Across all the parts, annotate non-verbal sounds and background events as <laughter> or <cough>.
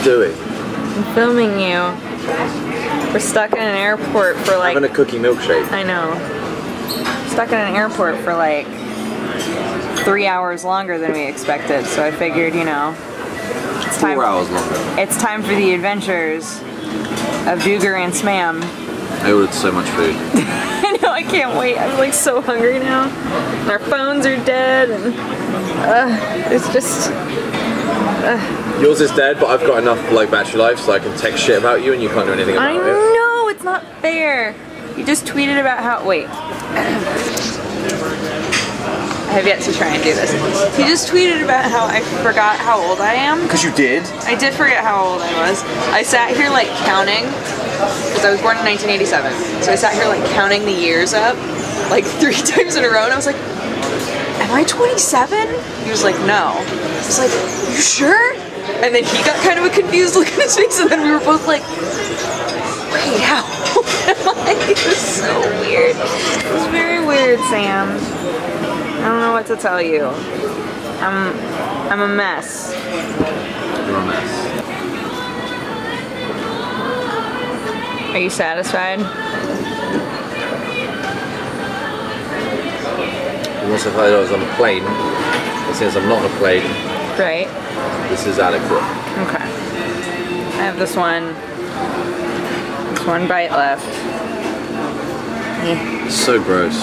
you doing? I'm filming you. We're stuck in an airport for like. Having a cookie milkshake. I know. Stuck in an airport for like three hours longer than we expected. So I figured, you know, it's time. Four hours longer. It's time for the adventures of Dodger and Smam. I ordered so much food. <laughs> I know, I can't wait. I'm like so hungry now. Our phones are dead, and uh, it's just. <sighs> Yours is dead, but I've got enough like battery life so I can text shit about you and you can't do anything I about it. know it's not fair. You just tweeted about how. Wait. I have yet to try and do this. He just tweeted about how I forgot how old I am. Because you did. I did forget how old I was. I sat here like counting, because I was born in 1987. So I sat here like counting the years up, like <laughs> three times in a row, and I was like, Am I 27? He was like, No. I was like, You sure? And then he got kind of a confused <laughs> look on his face, and then we were both like, Wait, how old am I? It was so weird. It was very weird, Sam. I don't know what to tell you. I'm I'm a mess. You're a mess. Are you satisfied? And also if I was on a plane, and since I'm not on a plane, Right. this is out of adequate. Okay. I have this one. This one bite left. Yeah. So gross.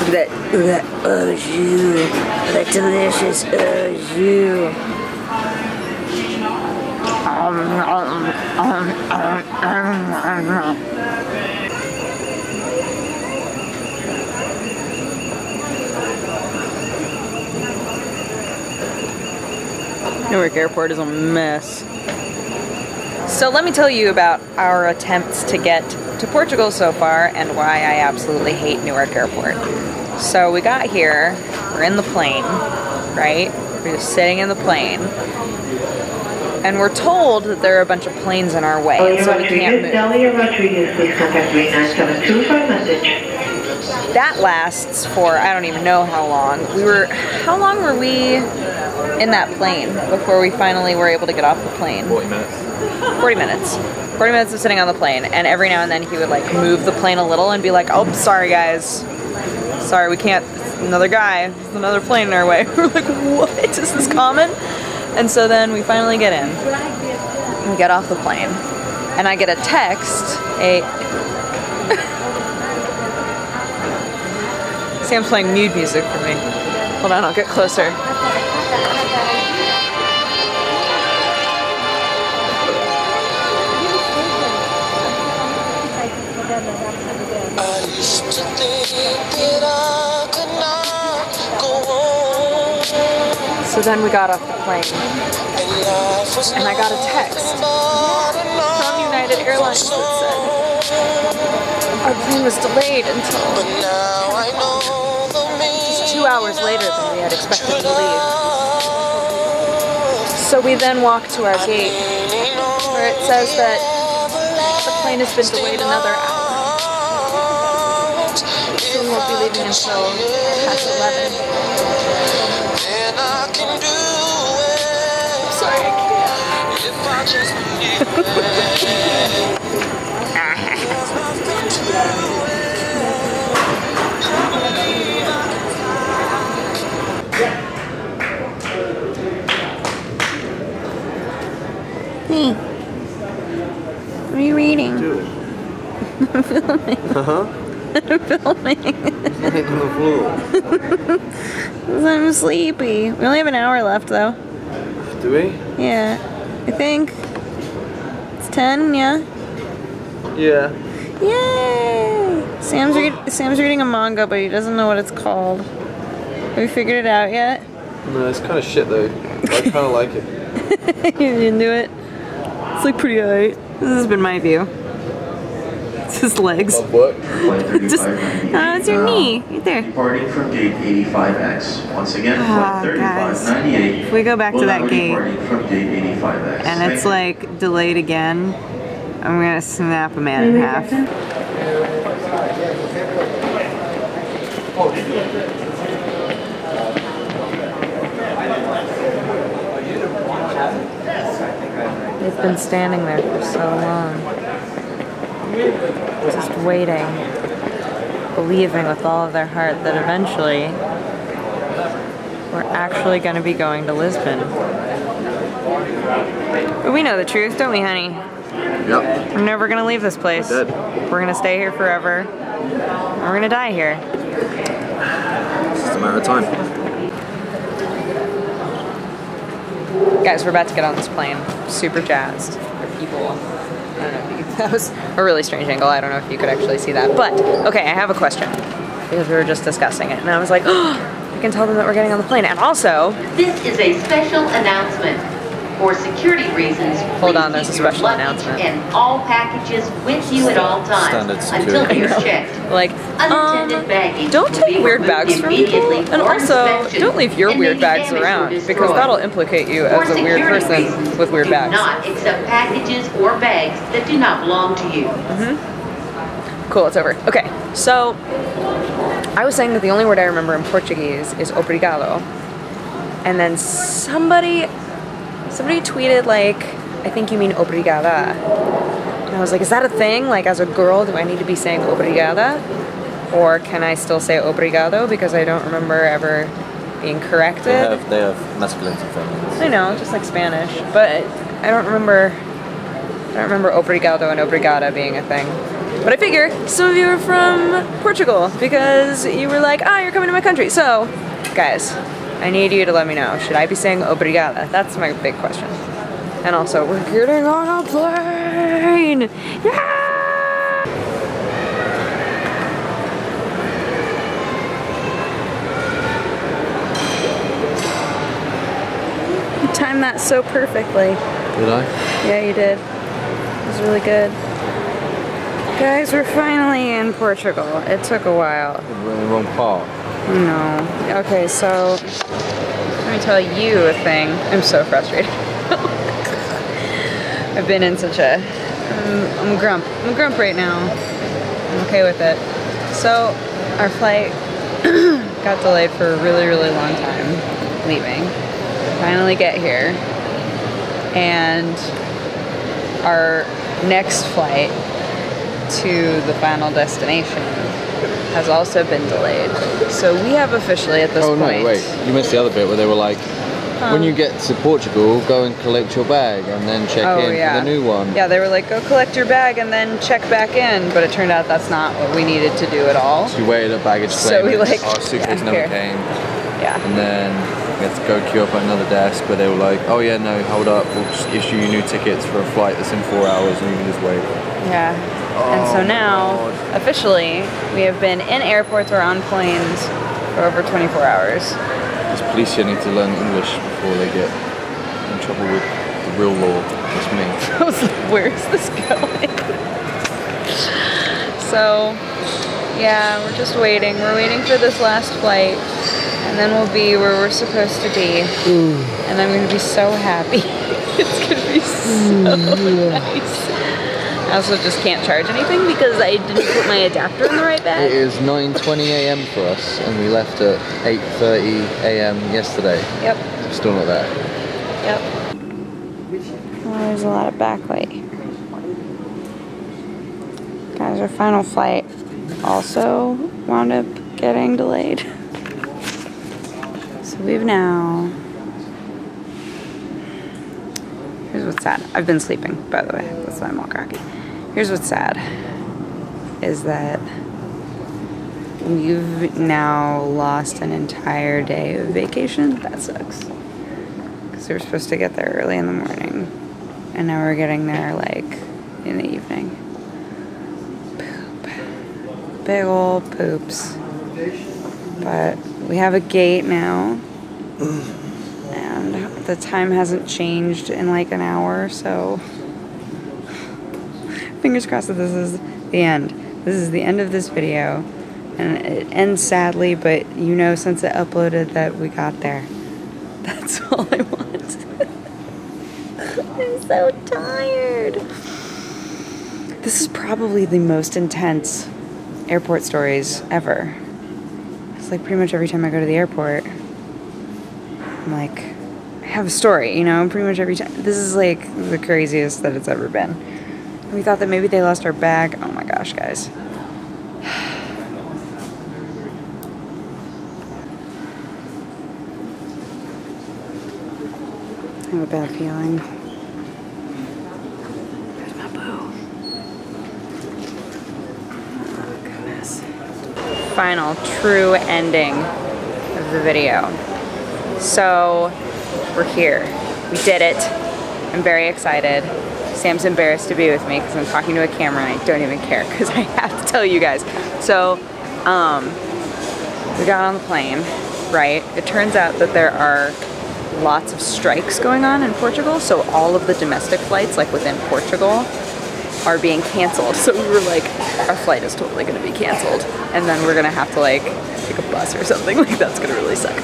Look at that. Look at that. Oh, you. That delicious. Oh, you. Um, um, um, um, um, um. Newark Airport is a mess. So let me tell you about our attempts to get to Portugal so far and why I absolutely hate Newark Airport. So we got here, we're in the plane, right? We're just sitting in the plane. And we're told that there are a bunch of planes in our way, and so we can't move. Dahlia Rodriguez, please contact 3972 for a message. That lasts for I don't even know how long. We were how long were we in that plane before we finally were able to get off the plane? 40 minutes. 40 minutes. 40 minutes of sitting on the plane, and every now and then he would like move the plane a little and be like, "Oh, sorry guys, sorry we can't. Another guy, there's another plane in our way." <laughs> We're like, "What? Is this common?" And so then we finally get in. We get off the plane, and I get a text. A <laughs> Sam's playing mood music for me. Hold on, I'll get closer. I used to think that I could not go. So then we got off the plane, And I got a text from United Airlines that said our plane was delayed until the two hours later than we had expected to leave. So we then walked to our gate where it says that the plane has been delayed another hour. Won't be leaving until past 11. Then I can do it Sorry, I can't. if I just. What are you reading? Do <laughs> it. Uh-huh. Filming. Lying on the floor. I'm sleepy. We only have an hour left though. Do we? Yeah. I think. It's 10, yeah? Yeah. Yay! Sam's, read- Sam's reading a manga, but he doesn't know what it's called. Have you figured it out yet? No, it's kind of shit though. I kind of like it. <laughs> you into it? It's like pretty alright. This has been my view. It's his legs. Love work. Just, oh, it's your knee. Right there. Departing from gate 85X. Once again, Ah, flight guys. 3598. If we go back to will that gate, from gate 85X. And it's like delayed again. I'm gonna snap a man in half. They've been standing there for so long. Waiting. Believing with all of their heart that eventually we're actually going to be going to Lisbon. But we know the truth, don't we, honey? Yep. We're never going to leave this place. Dead. We're going to stay here forever. and We're going to die here. It's just a matter of time. Guys, we're about to get on this plane. Super jazzed. People. I don't know if you, that was <laughs> a really strange angle. I don't know if you could actually see that. But, okay, I have a question. Because we were just discussing it. And I was like, oh, <gasps> I can tell them that we're getting on the plane. And also, This is a special announcement. For security reasons, Hold please on, there's a special announcement. and all packages with you at all times security. until you're checked. like, um, don't take weird bags from people. immediately And also, don't leave your weird bags around. Because that'll implicate you For as a weird person reasons, with weird do bags. not accept packages or bags that do not belong to you. Mhm. Cool, it's over. Okay, so I was saying that the only word I remember in Portuguese is obrigado. And then somebody somebody tweeted like, I think you mean obrigada. And I was like, is that a thing? Like as a girl, do I need to be saying obrigada? Or can I still say obrigado because I don't remember ever being corrected? They have, they have masculines and feminines. I know, just like Spanish, but I don't remember. I don't remember obrigado and obrigada being a thing. But I figure some of you are from Portugal because you were like, ah, you're coming to my country. So, guys, I need you to let me know. Should I be saying obrigada? That's my big question. And also, we're getting on a plane. Yeah! You timed that so perfectly. Did I? Yeah, you did. It was really good. Guys, we're finally in Portugal. It took a while. In wrong part. No. Okay, so let me tell you a thing. I'm so frustrated. <laughs> I've been in such a. I'm, I'm grump. I'm grump right now. I'm okay with it. So, our flight <clears throat> got delayed for a really, really long time leaving. Finally get here. And our next flight to the final destination has also been delayed. So we have officially at this oh, point. oh point. no, wait. You missed the other bit where they were like, when you um, get to Portugal, go and collect your bag and then check Oh in yeah. for the new one. Yeah, they were like, go collect your bag and then check back in. But it turned out that's not what we needed to do at all. So we waited at baggage claim. So we, like- Our suitcase yeah, never here. came. Yeah. And then we had to go queue up at another desk where they were like, oh yeah, no, hold up, we'll just issue you new tickets for a flight that's in four hours and you can just wait. Yeah. Oh, and so oh, now, officially, we have been in airports or on planes for over 24 hours. These police here need to learn English before they get in trouble with the real law. That's me. <laughs> I was like, where's this going? so, yeah, we're just waiting. We're waiting for this last flight, and then we'll be where we're supposed to be. And I'm gonna be so happy. <laughs> it's gonna be so nice. I also just can't charge anything because I didn't put my adapter in the right It bag. is 9:20 a.m. for us, and we left at 8:30 a.m. yesterday. Yep. Still not there. Yep. Well, there's a lot of backlight. Guys, our final flight also wound up getting delayed. <laughs> We've now. Here's what's sad. I've been sleeping, by the way. That's why I'm all groggy. Here's what's sad is that we've now lost an entire day of vacation. That sucks because we were supposed to get there early in the morning, and now we're getting there like in the evening. Poop, big old poops. But we have a gate now, and the time hasn't changed in like an hour, so fingers crossed that this is the end. This is the end of this video, and it ends sadly, but you know, since it uploaded, that we got there. <laughs> That's all I want. <laughs> I'm so tired. This is probably the most intense airport stories ever. It's like pretty much every time I go to the airport, I'm like, I have a story, you know, pretty much every time. This is like the craziest that it's ever been. We thought that maybe they lost our bag. Oh my gosh, guys. I have a bad feeling. Where's my boo? Oh, goodness. Final true ending of the video. So, we're here. We did it. I'm very excited. Sam's embarrassed to be with me because I'm talking to a camera and I don't even care because <laughs> I have to tell you guys. So, um, we got on the plane, right? It turns out that there are lots of strikes going on in Portugal, so all of the domestic flights, like within Portugal, are being canceled. <laughs> So we were like, our flight is totally gonna be canceled, and then we're gonna have to like take a bus or something. <laughs> Like that's gonna really suck.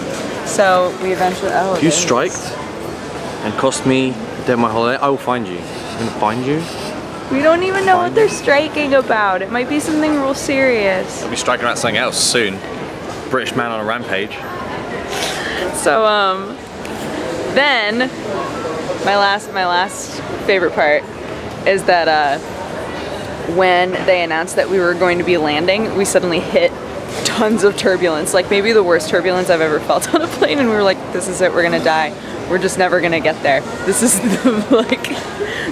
So we eventually. Oh, If you there striked and cost me dead my holiday, I will find you. I'm gonna find you. We don't even know what they're striking about. It might be something real serious. I'll be striking about something else soon. British man on a rampage. So um, then my last my last favorite part is that uh, when they announced that we were going to be landing, we suddenly hit tons of turbulence, like maybe the worst turbulence I've ever felt <laughs> on a plane, and we were like, "This is it. We're gonna die. We're just never gonna get there. This is <laughs> the like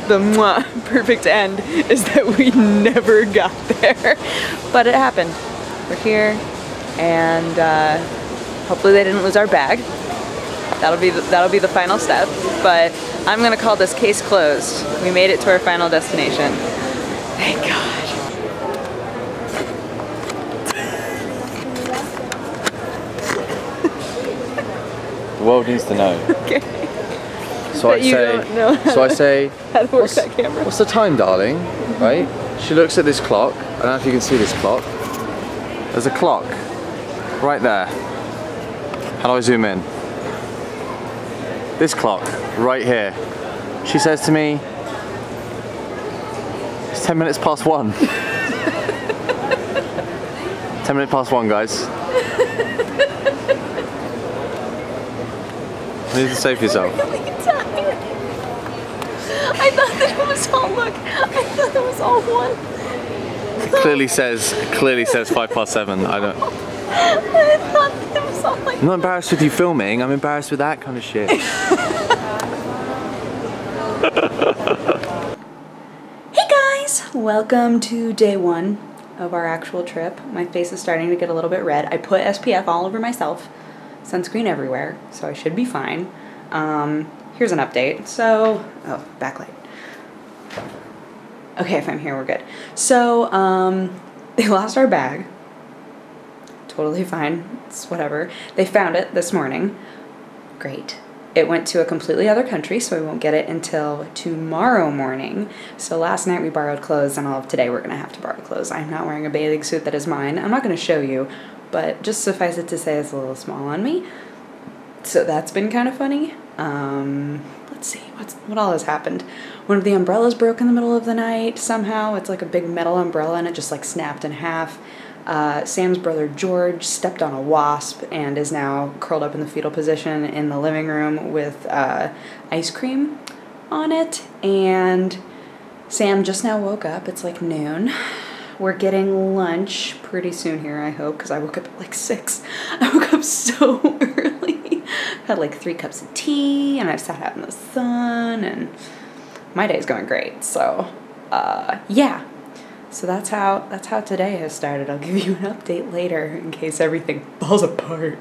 the mwah, perfect end is that we <laughs> never got there, but it happened. We're here, and uh, hopefully they didn't lose our bag." That'll be the, that'll be the final step. But I'm gonna call this case closed. We made it to our final destination. Thank God. The world needs to know. <laughs> Okay. So I say, don't know how so I say, <laughs> How to work what's, that camera? what's the time, darling? Mm-hmm. Right? She looks at this clock. I don't know if you can see this clock. There's a clock right there. How do I zoom in? This clock right here. She says to me, it's 10 minutes past one. <laughs> 10 minutes past one, guys. You need to save yourself. <laughs> I thought that it was all look. I thought it was all one. clearly says clearly says five past seven. I don't. I thought that it was all like. I'm not embarrassed with you filming. I'm embarrassed with that kind of shit. <laughs> Hey guys! Welcome to day one of our actual trip. My face is starting to get a little bit red. I put SPF all over myself, sunscreen everywhere, so I should be fine. Um, here's an update. So, oh, backlight. Okay, if I'm here, we're good. So, um, <laughs> they lost our bag. Totally fine. It's whatever. They found it this morning. Great. It went to a completely other country, so we won't get it until tomorrow morning. So last night we borrowed clothes, and all of today we're gonna have to borrow clothes. I'm not wearing a bathing suit that is mine. I'm not gonna show you, but just suffice it to say it's a little small on me. So that's been kind of funny. Um, let's see, what's what all has happened? One of the umbrellas broke in the middle of the night somehow. It's like a big metal umbrella, and it just like snapped in half. Uh, Sam's brother George stepped on a wasp and is now curled up in the fetal position in the living room with uh, ice cream on it. And Sam just now woke up. It's like noon. We're getting lunch pretty soon here, I hope, because I woke up at like six. <laughs> I woke up so <laughs> early. Had like three cups of tea, and I've sat out in the sun, and my day's going great. So, uh, yeah. So that's how that's how today has started. I'll give you an update later in case everything <laughs> falls apart.